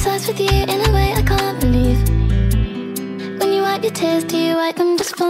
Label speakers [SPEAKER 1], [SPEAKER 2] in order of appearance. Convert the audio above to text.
[SPEAKER 1] obsessed with you in a way I can't believe When you wipe your tears, do you wipe them just for me?